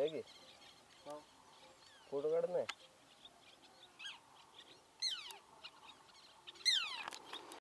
जाएगी हाँ। कोटगढ़ में?